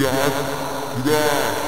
Jack Flash.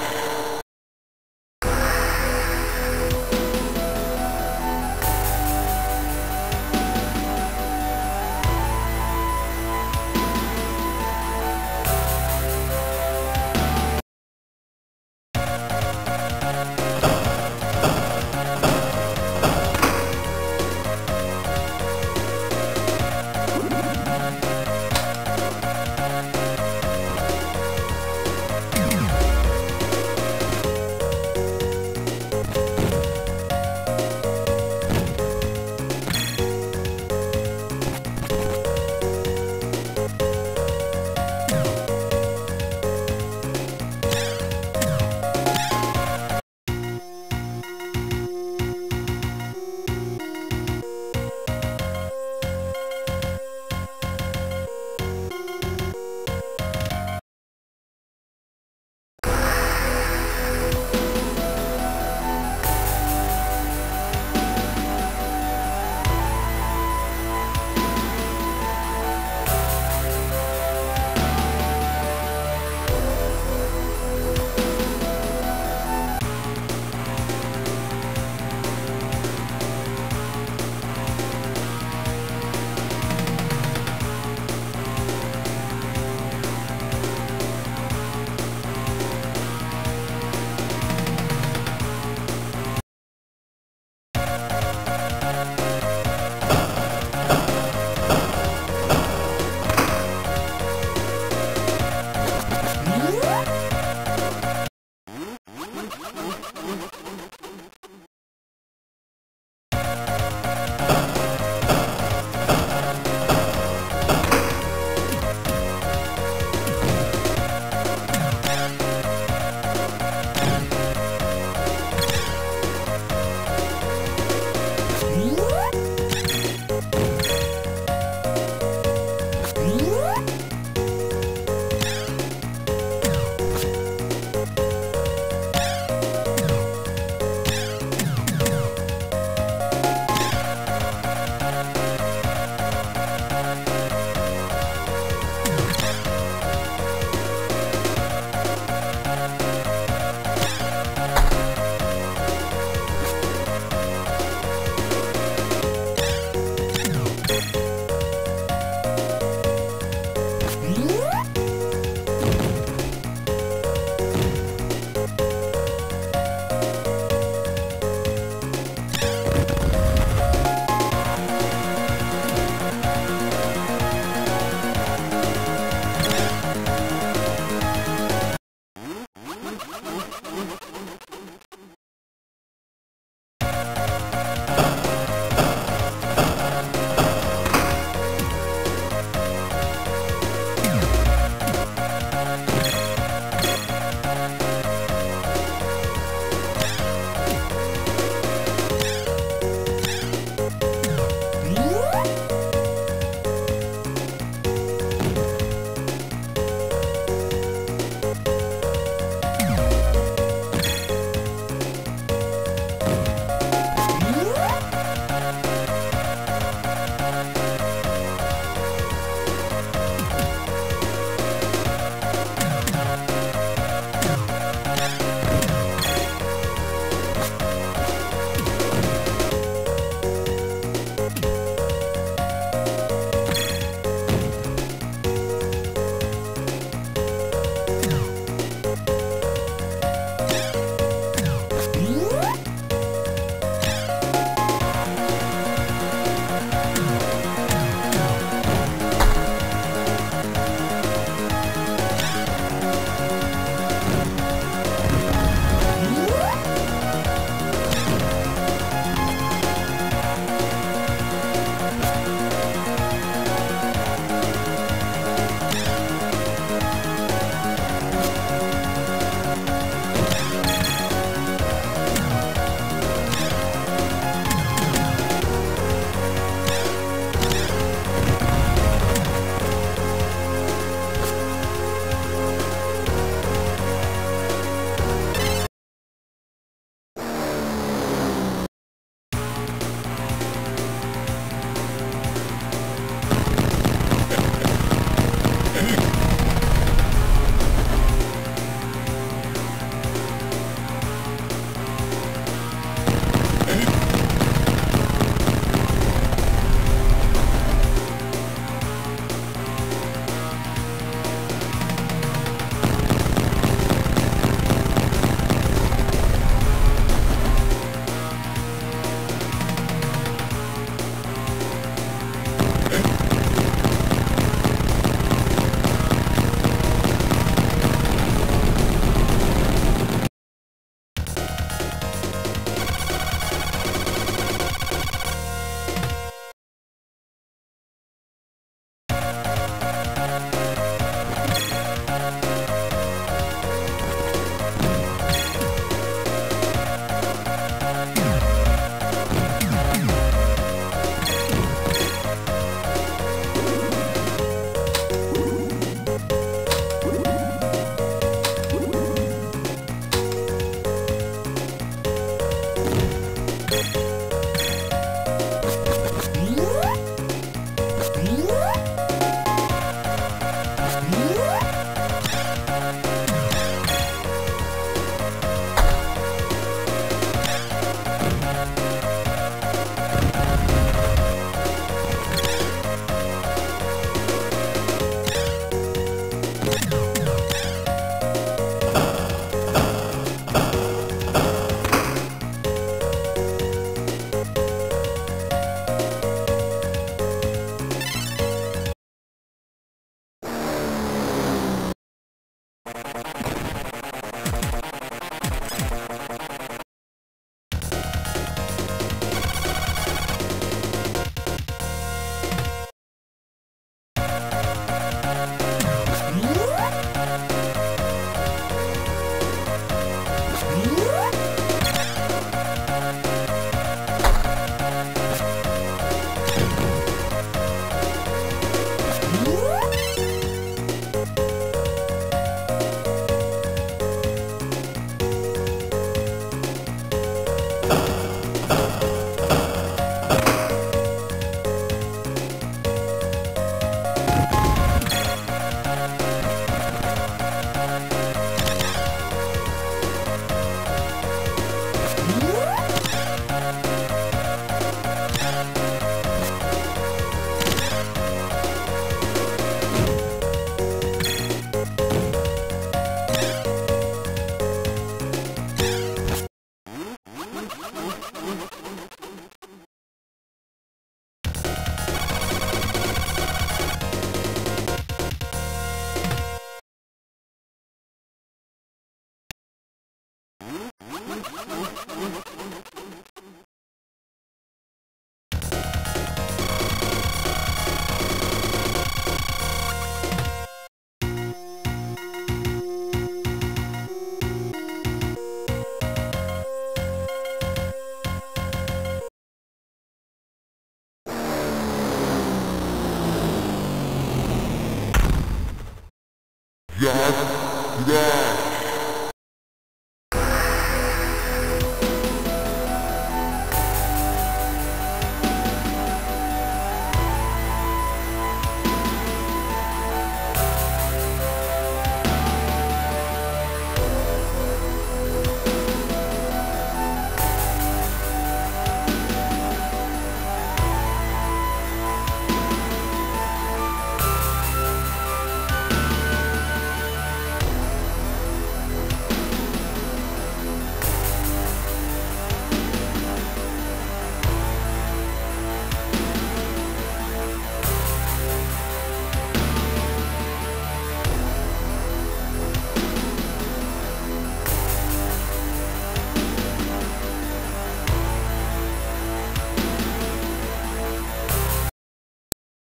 Yeah.